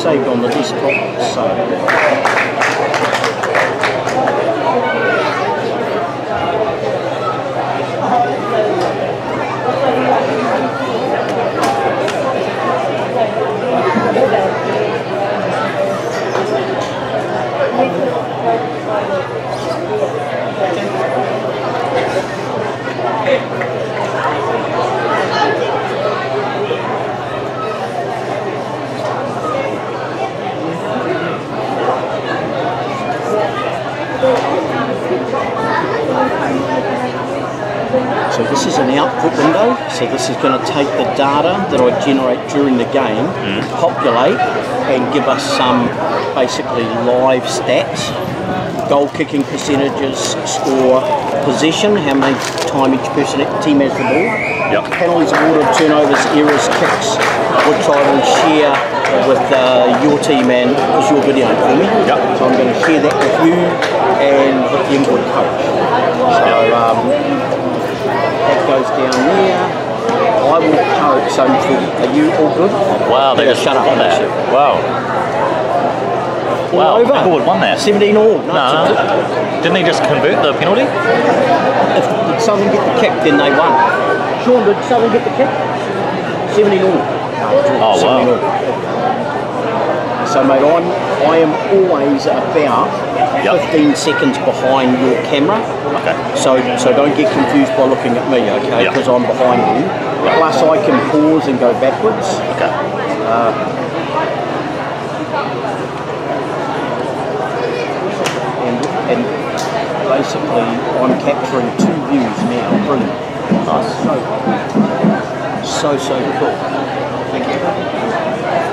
saved on the desktop, so. So this is an output window. So this is going to take the data that I generate during the game, populate, and give us some basically live stats, goal kicking percentages, score, possession, how many time each person team has the ball, Yep. penalties awarded, turnovers, errors, kicks, which I will share with uh, your team and because you're videoing for me. Yep. So I'm going to share that with you and with the input coach. So um, that goes down there. I will coach. So are you all good? Wow, they Yeah, just shut up. on that. Wow. Wow, over. Inglewood won that. 17 all. No, No. Didn't they just convert the penalty? If did Southern get the kick, then they won. Sean, did Southern get the kick? 17 all. Oh, 17 wow. all. So mate, I'm I am always about Yep. 15 seconds behind your camera. Okay. So so don't get confused by looking at me, okay? Yep. Because I'm behind you. Plus I can pause and go backwards. Okay. Um, and, and basically I'm capturing two views now. Brilliant. Nice. So, so, so cool. Thank. You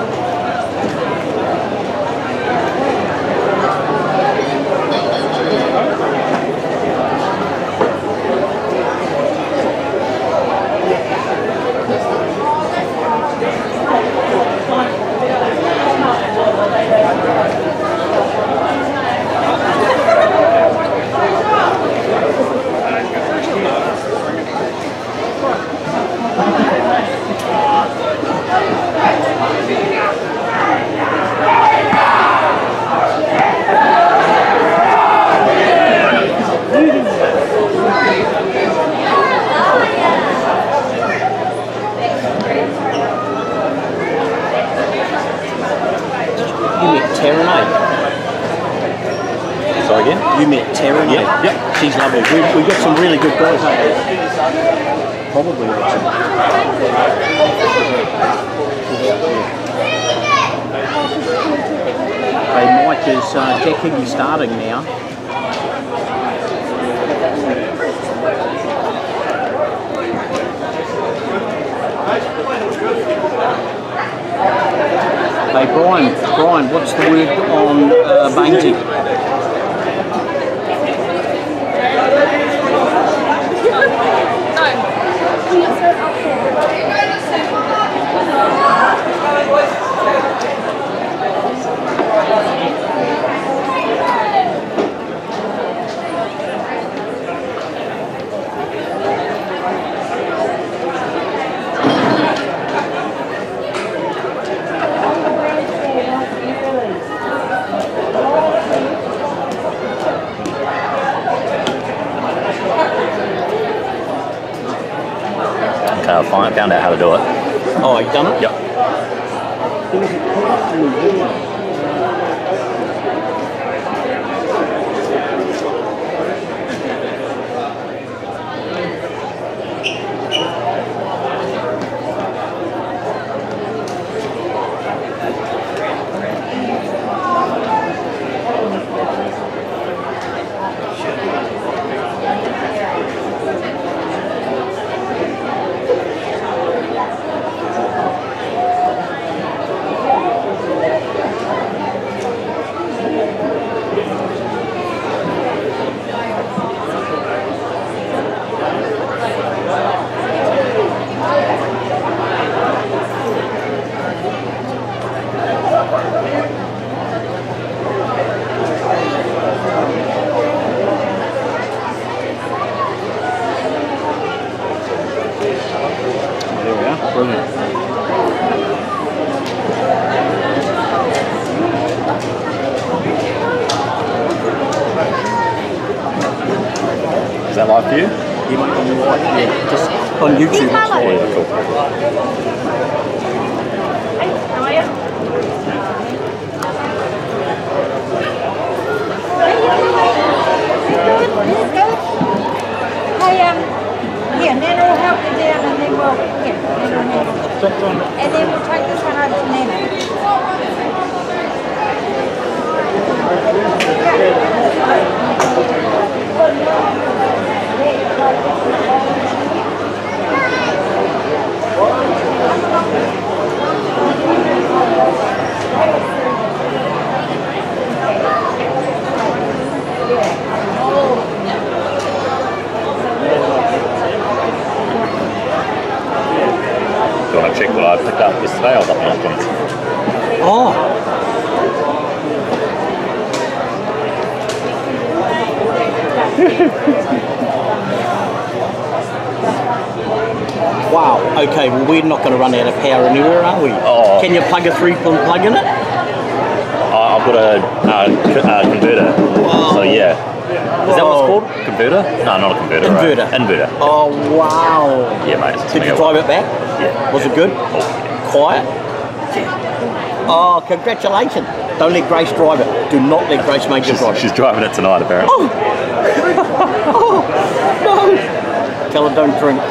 You met Taryn, Yep, eh? yep. She's lovely. We, we got some really good guys, eh? Probably. Hey, Mike is uh, Jack Higgy starting now. Hey Brian, Brian, what's the word on uh, Bainesy? Okay, I find, found out how to do it. Oh, you done it? Yep. Wow. Okay, well, we're not going to run out of power anywhere, are we? Oh. Can you plug a three pin plug in it? I've got a uh, uh, converter. So yeah. Is that what it's Whoa. called? Converter? No, not a converter. Inverter. Right? Inverter. Oh, wow. Yeah, mate. Did you drive it back? Yeah. Was it good? Oh, yeah. Quiet? Oh, congratulations. Don't let Grace drive it. Do not let Grace make you drive it. she's driving it tonight, apparently. Oh! oh! No! Tell her don't drink.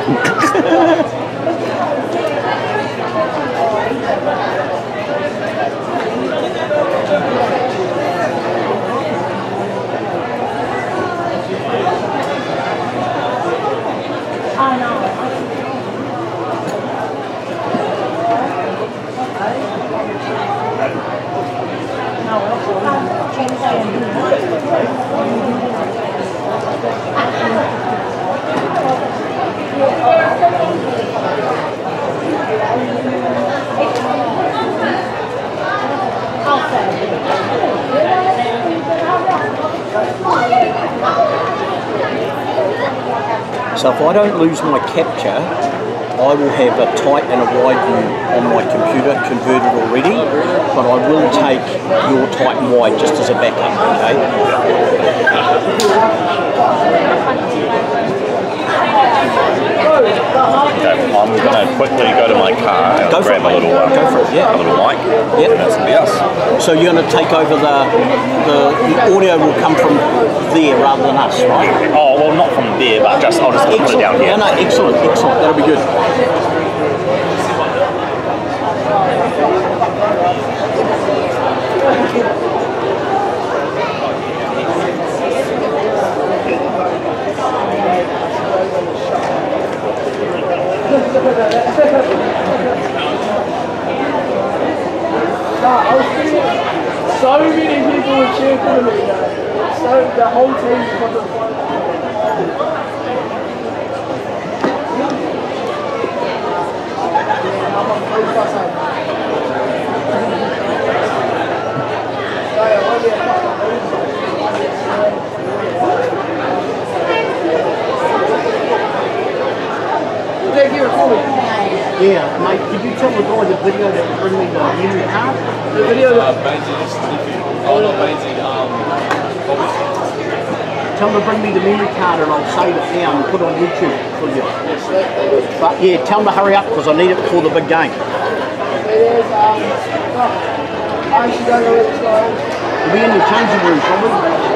So if I don't lose my capture, I will have a tight and a wide view on my computer converted already, but I will take your tight and wide just as a backup, okay? Okay, I'm going to quickly go to my car and Go for grab it, a little, um, Go for it, yeah. a little mic. Yep. And that's going to be us. So you're going to take over the, the the audio will come from there rather than us, right? Oh, well, not from there, but just I'll just put it down here. No, no, excellent, excellent. That'll be good. I was so many people were cheering for me. So the whole team was. fighting. I'm on 35 Thank you for calling. Yeah, mate, did you tell the guy the video that would bring me the memory card? The video Uh, that Bainzy, just if you, oh not Bainzy, um, Tell them to bring me the memory card and I'll save it now and put it on YouTube for you. But yeah, tell them to hurry up because I need it before the big game. there's um, oh, I actually don't know where. We'll be in the changing room, probably.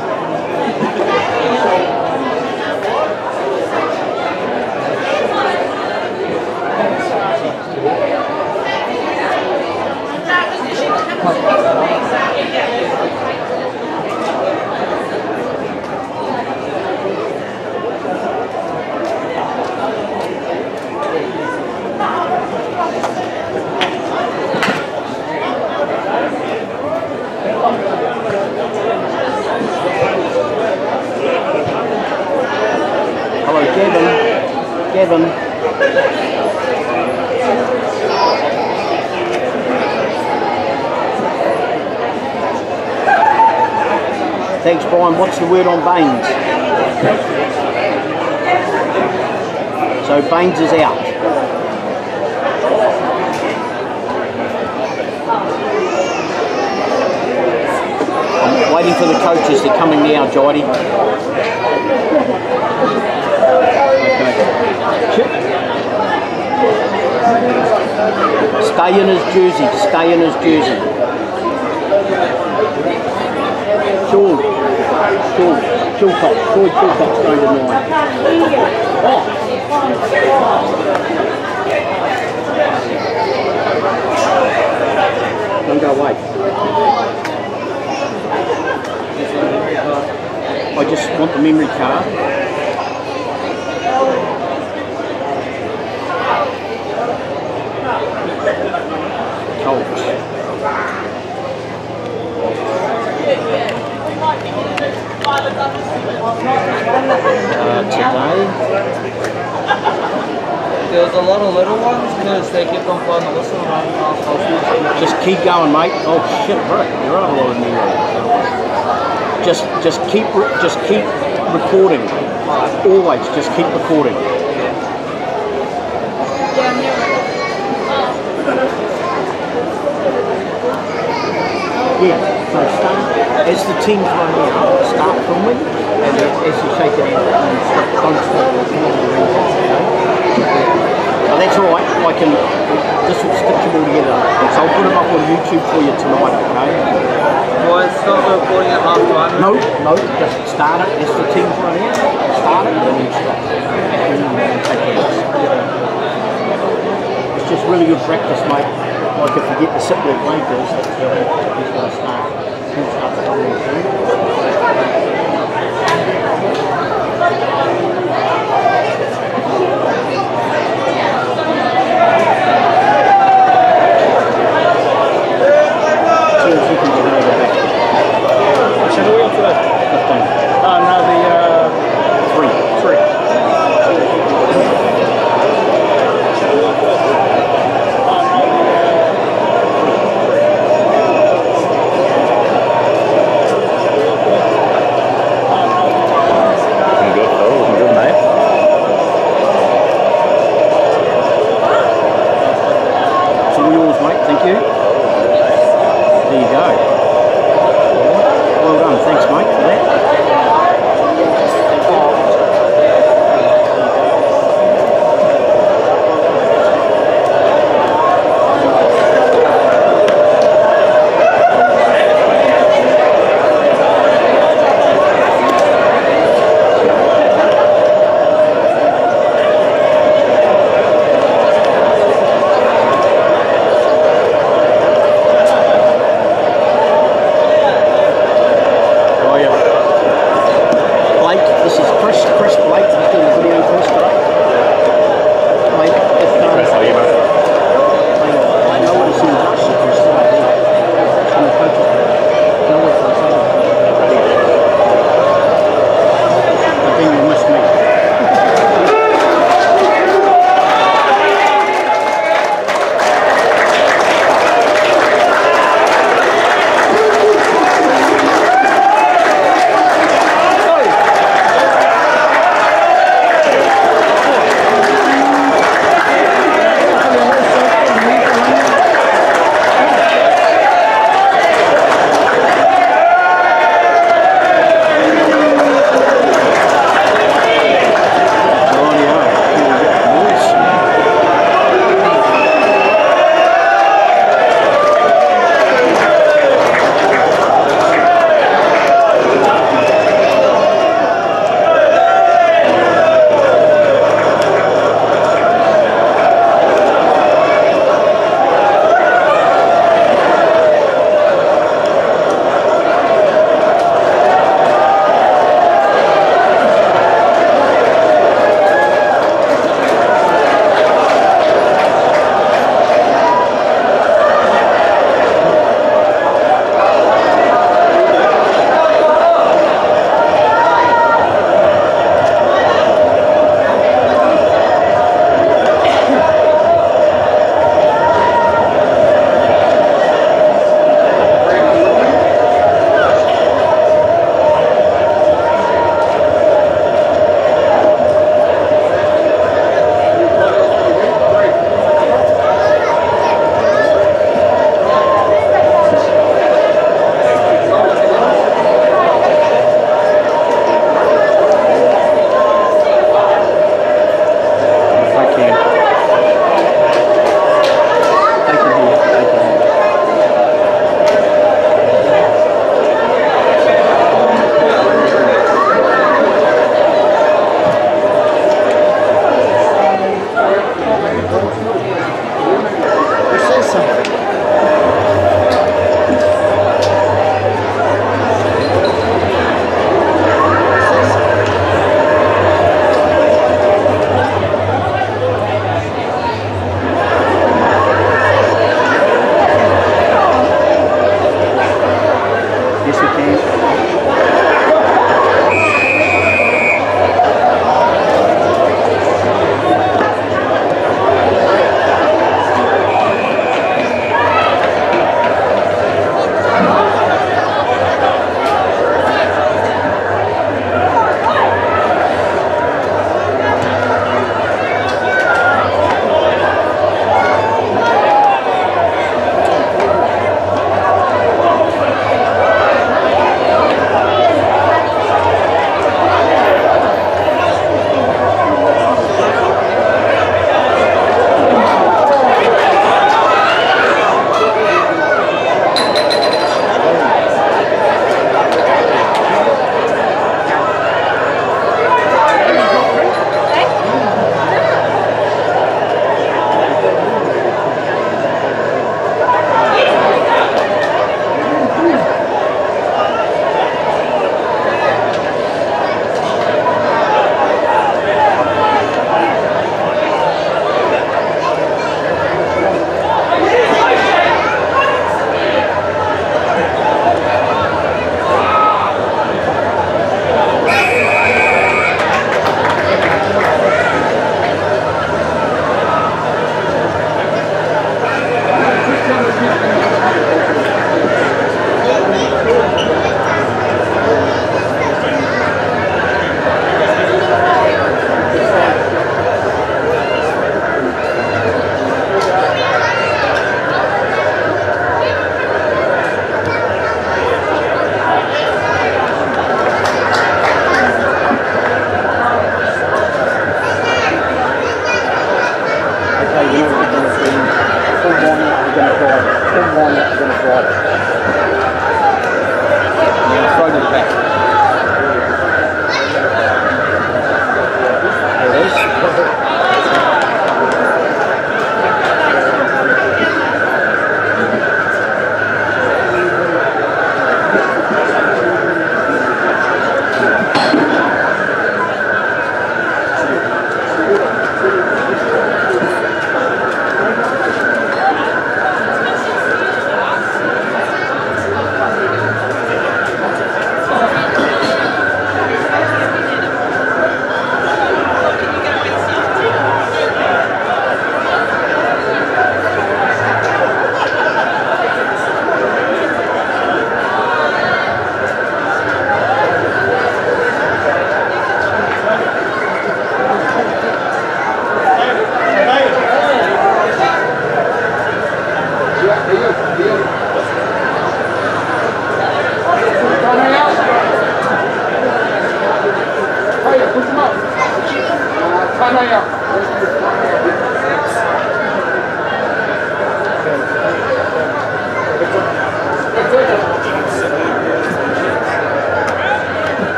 Brian. What's the word on Baines? So Baines is out. I'm waiting for the coaches. They're coming now, Jody. Stay in his jersey. Stay in his jersey. Sean. Going to nine. Oh. Don't go away. I just want the memory card. Colts. Uh, today, a lot of little ones because they kept on flying the whistle around the house. just keep going, mate. Oh shit, right, you're on a lot of new Just, just keep, just keep recording. Always, just keep recording. Yeah, as the team's running out, start from filming, and then as you shake it out, and don't stop. Oh, that's all right, I can, this will stitch them all together. So I'll put them up on YouTube for you tonight, okay? Do I start recording at half time? No, no, just start it as the team's running out, start it, and then stop. And then take it. It's just really good practice, mate. Like if you get the sit there blankers, that's going to start. He'll start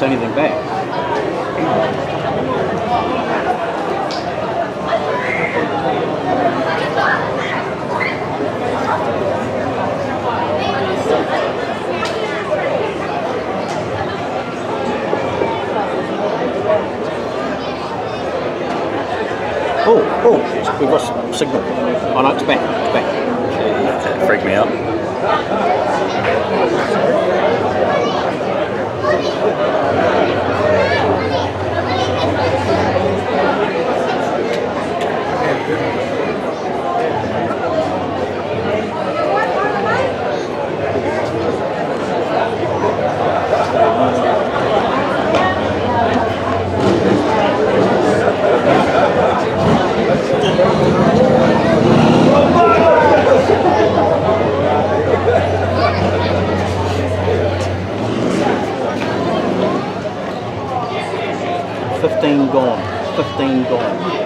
He anything back. Oh, oh, we've lost signal. Oh no, it's back, it's back. Freaked me out. Oh, my God. 15 gone, 15 gone.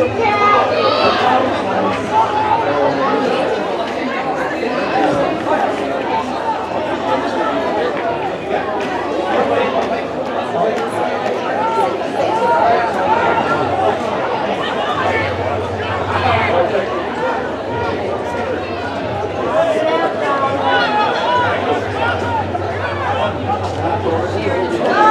Oh, okay.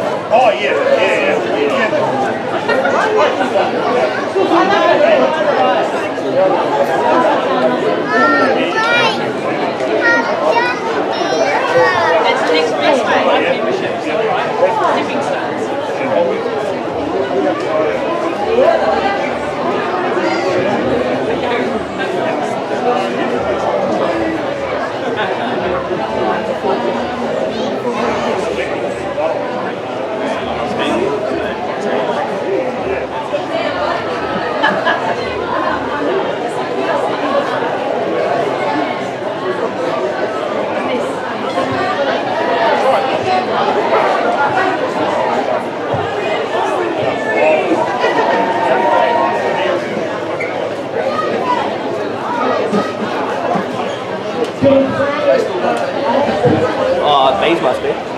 Oh, yeah, yeah, yeah. That's way. Oh, these must be.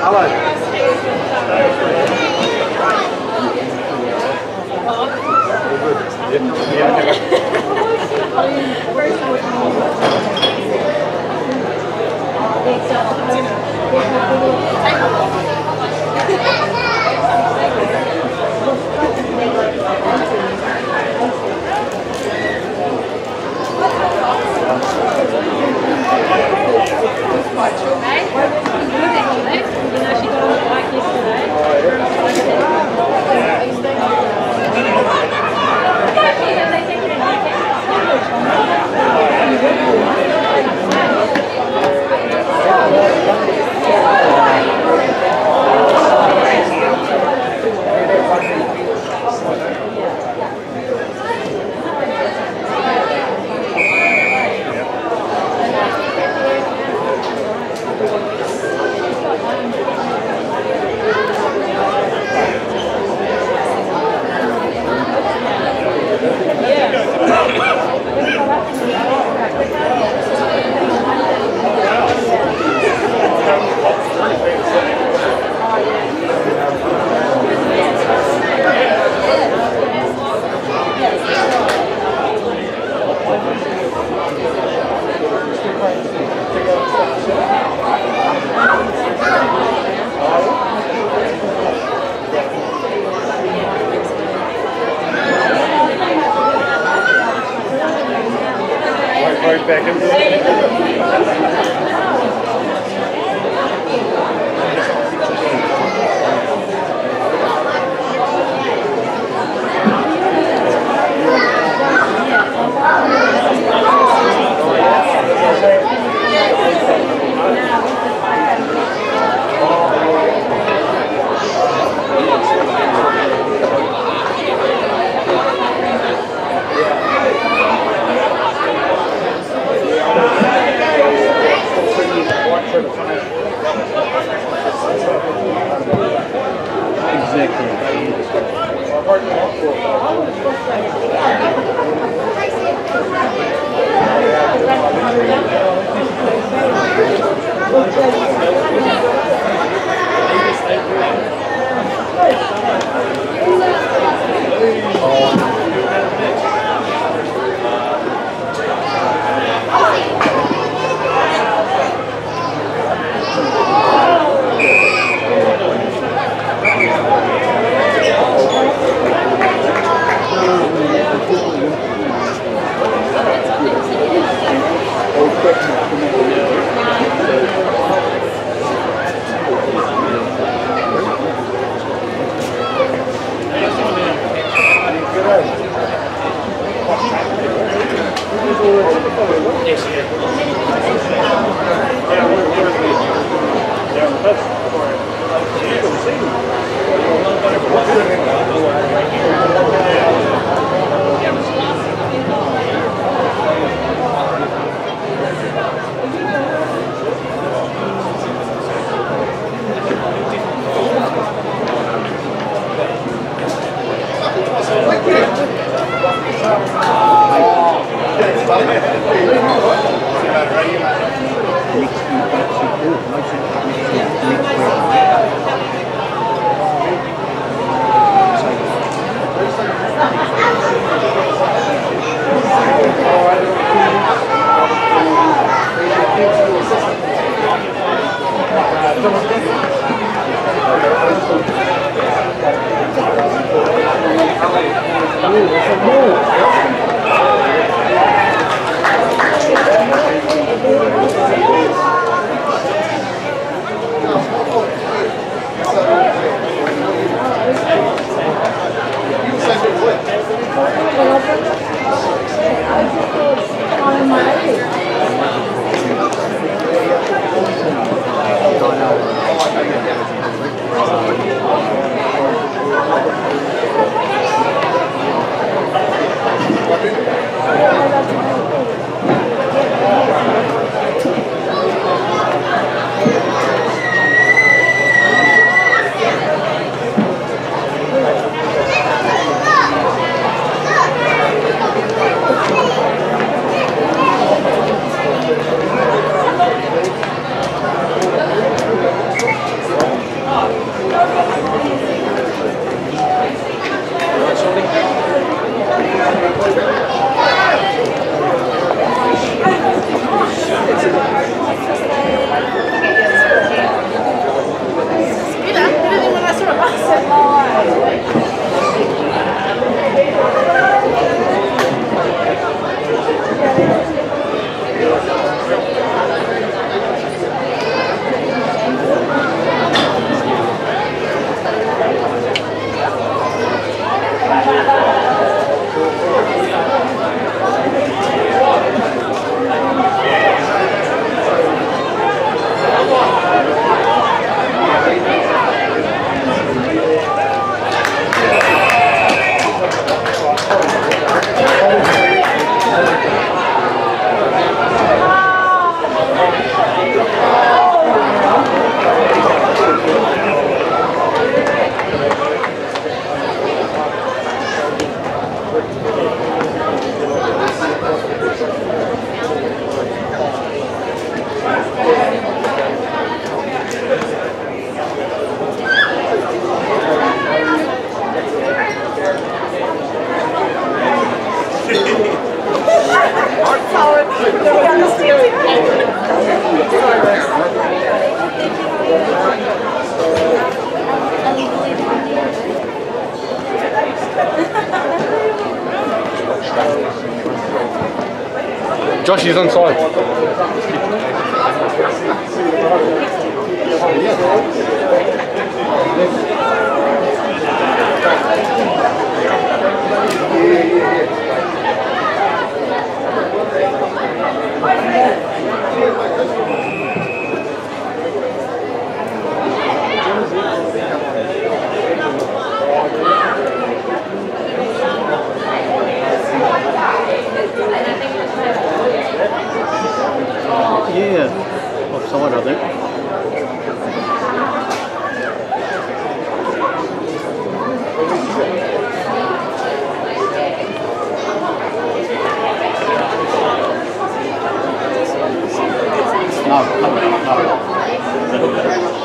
Next week.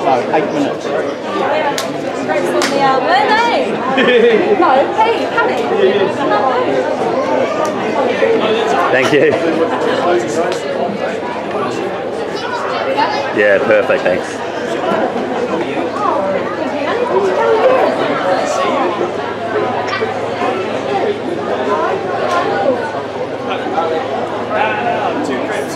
Eight minutes. Thank you. Yeah, perfect, thanks. Two crepes.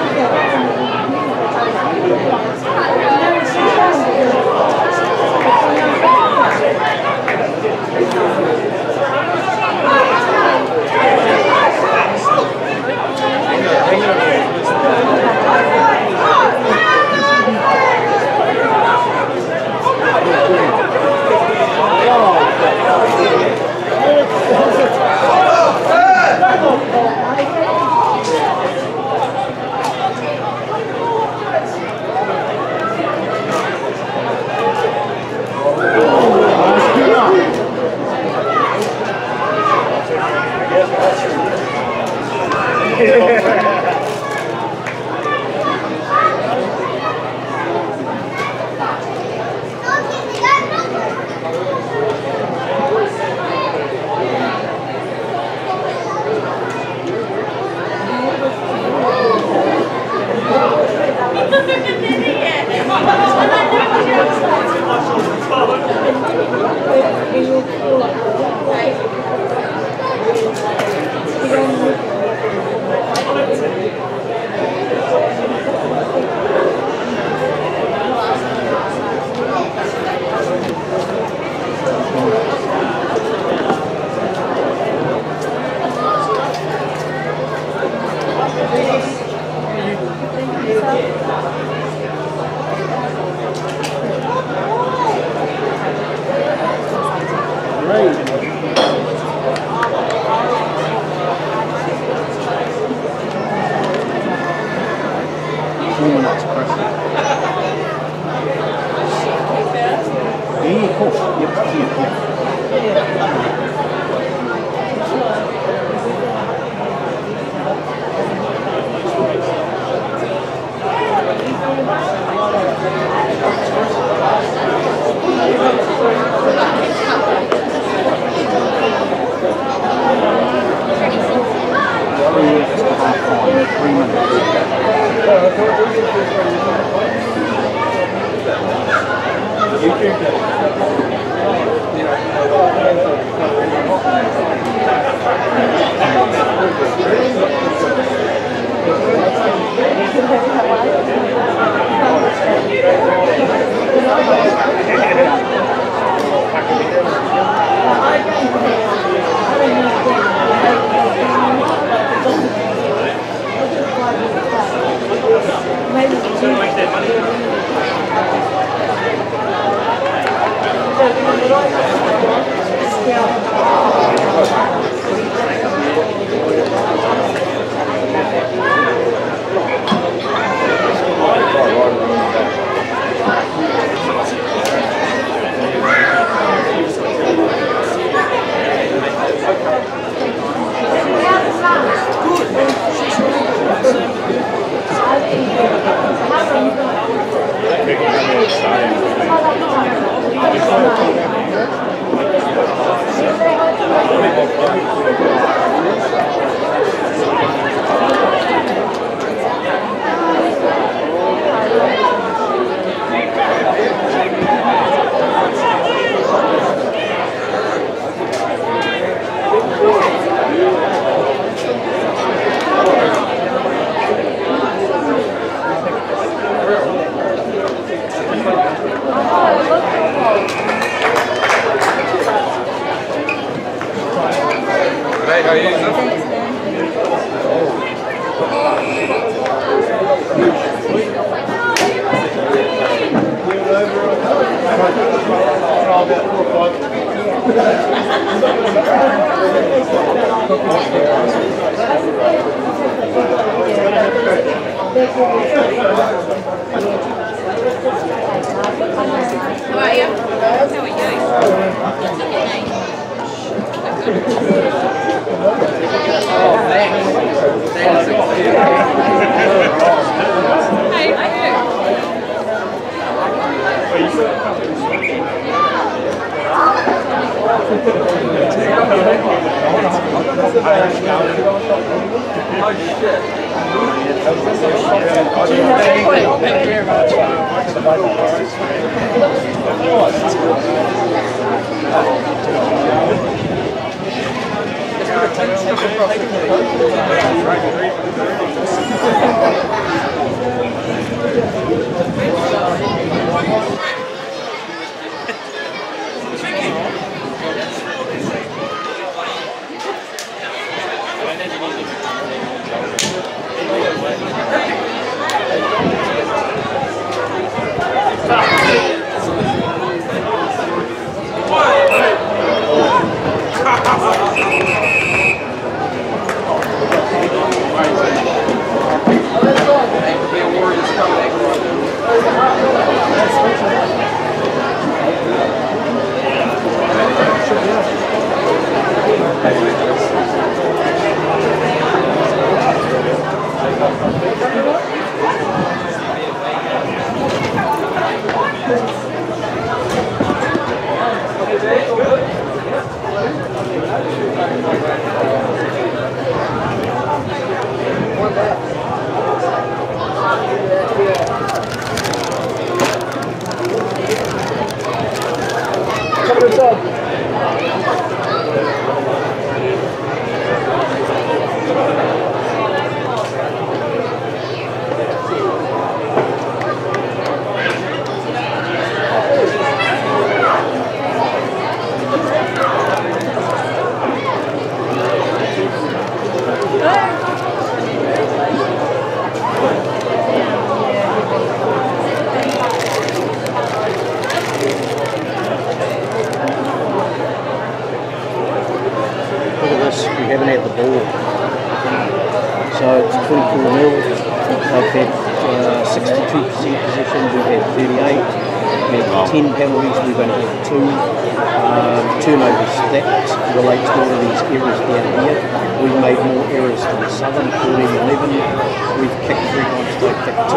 Yeah.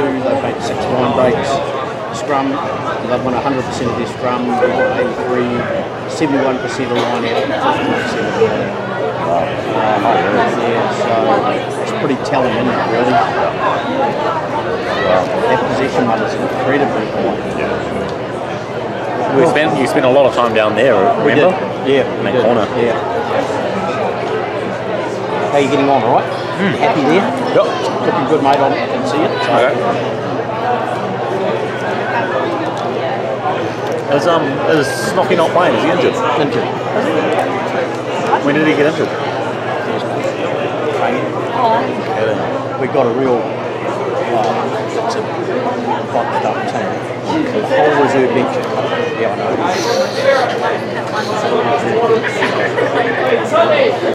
They've they've made six line breaks. Scrum, they've won 100% of their scrum, we've got 83, 71% of line out, 50% of line out. Yeah, so it's pretty telling, isn't it, really? That possession one is incredibly high. we spent you spent a lot of time down there. Remember? Yeah. In that corner. Yeah. How are you getting on, all right? You happy there? Yep. Looking good, mate. on I can see it. So. Okay. Is um is Snocky not playing? Is he injured? Injured. When did he get injured? We got a real uh, fucked up team. Whole reserve bench. Yeah, I know.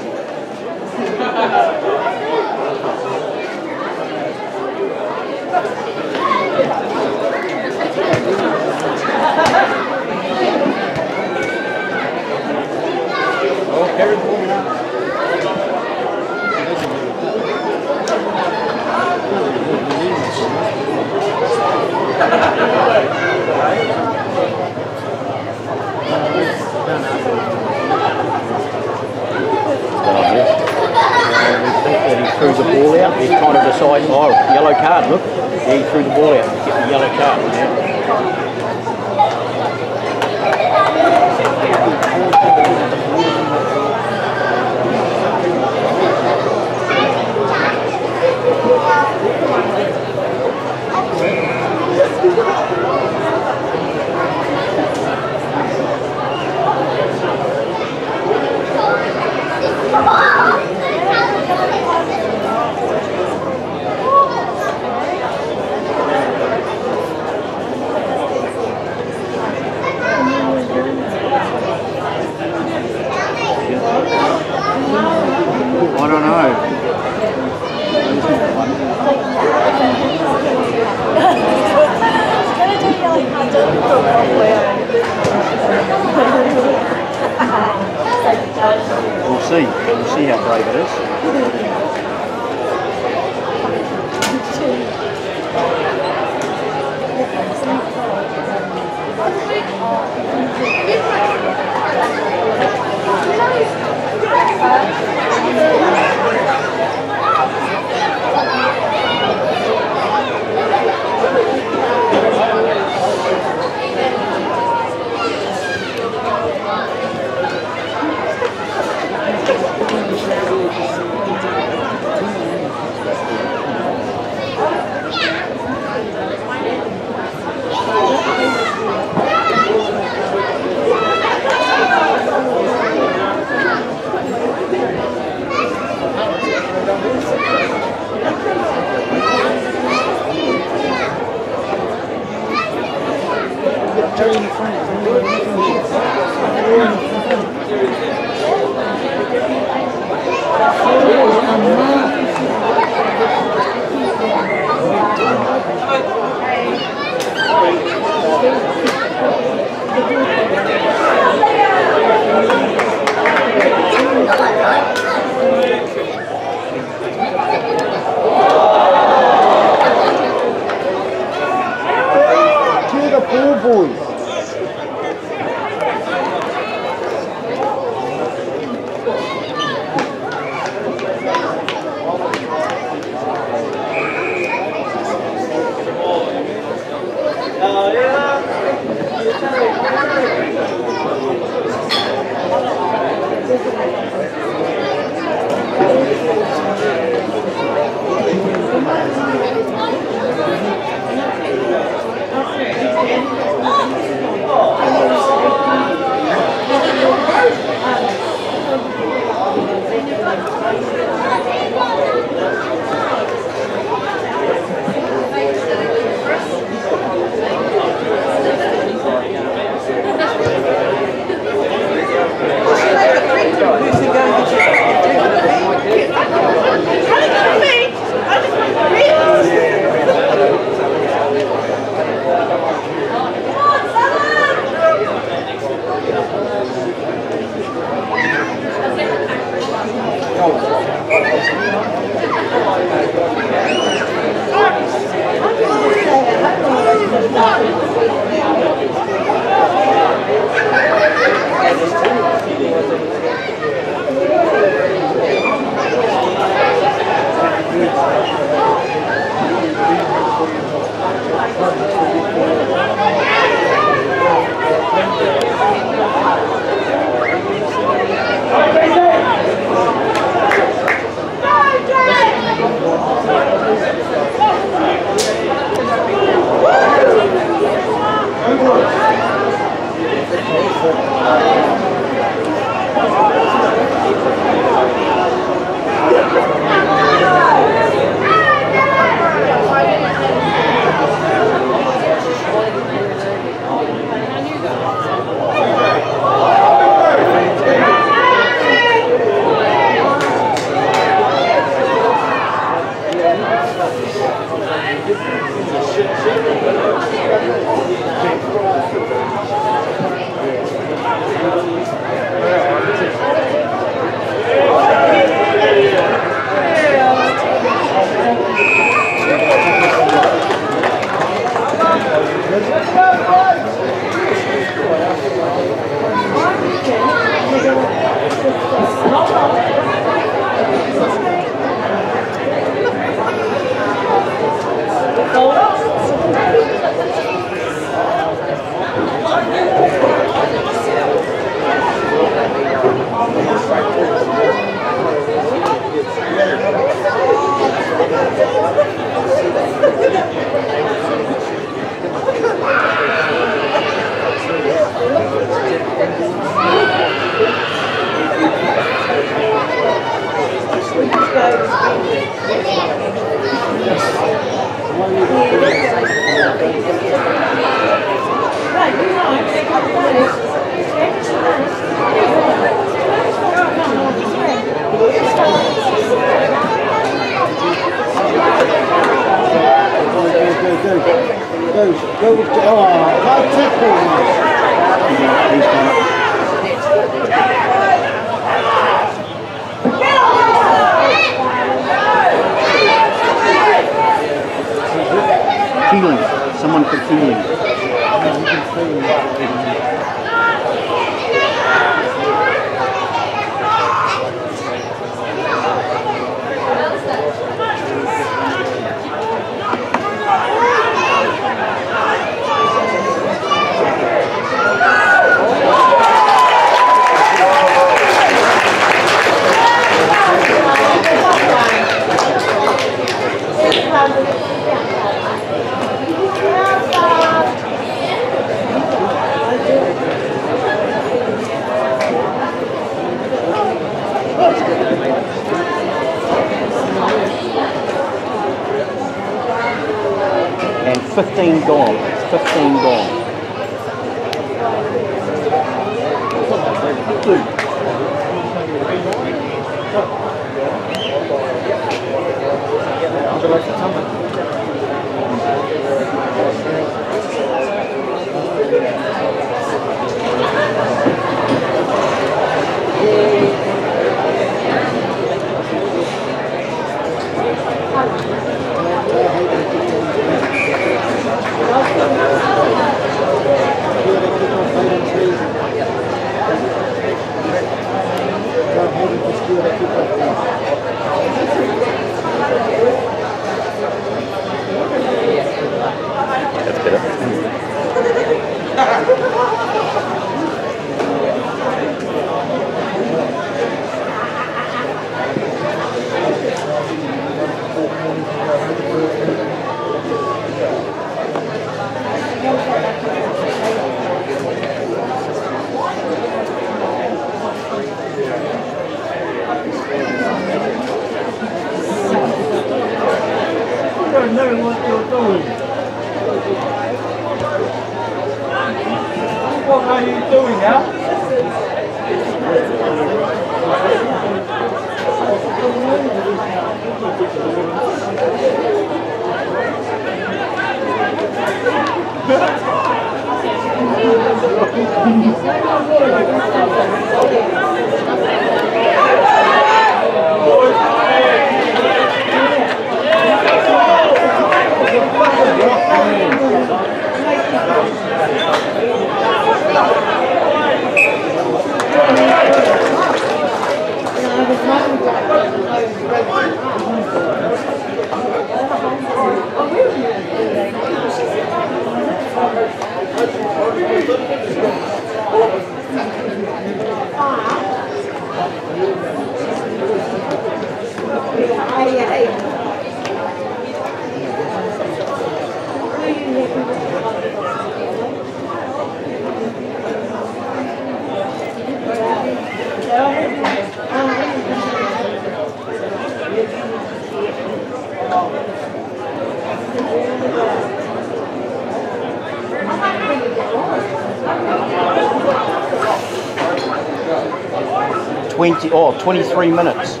Oh, 23 minutes.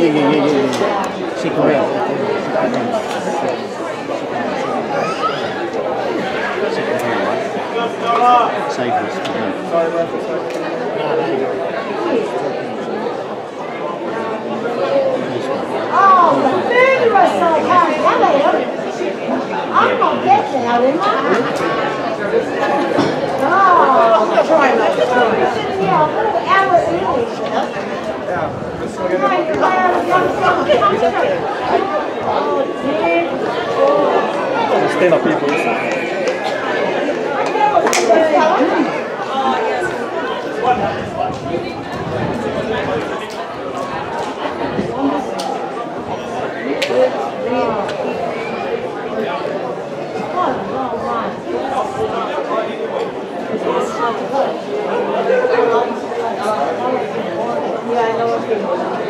yeah, yeah, yeah, yeah. Save us. Oh, the food I'm out Oh, try. Yeah, I'll put. Yeah. Stand up, people. One, one, one. Thank you.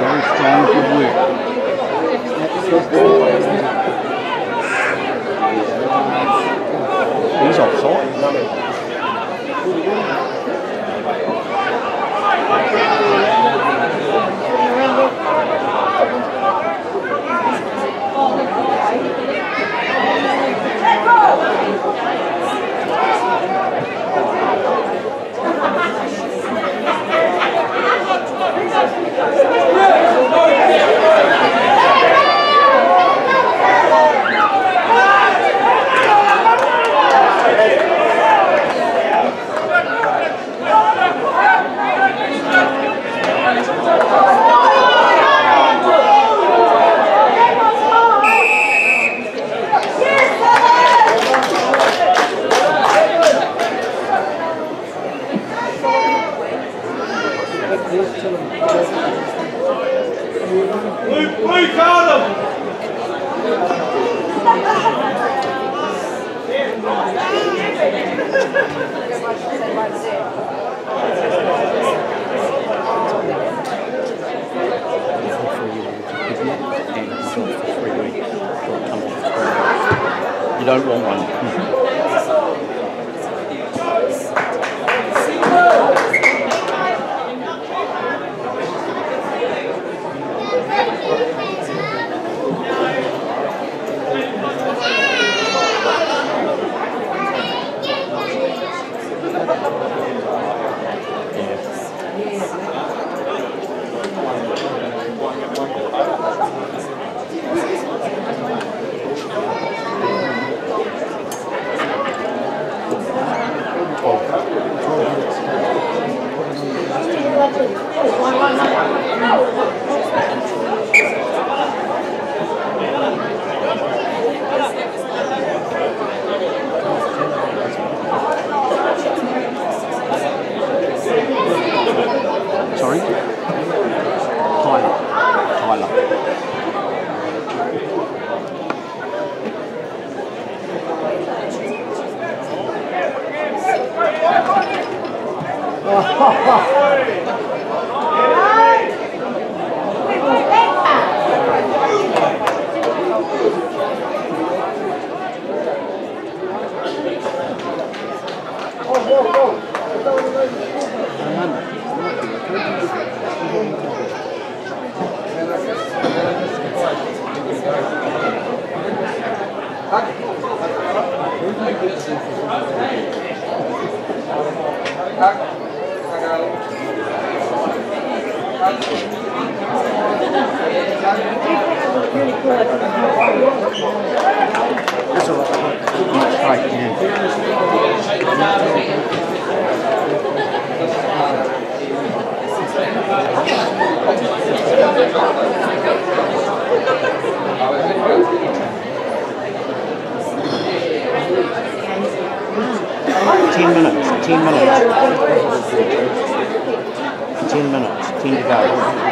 Very strong, good. He's offside. Thank you. はい。10 minutes, 10 minutes. 10 minutes, 15 to go.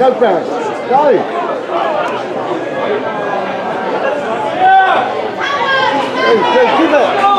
Go, Barry. Go. Go, go, give it.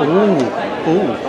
Ooh,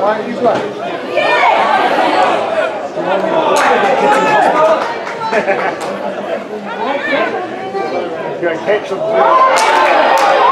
Why are You're catch them.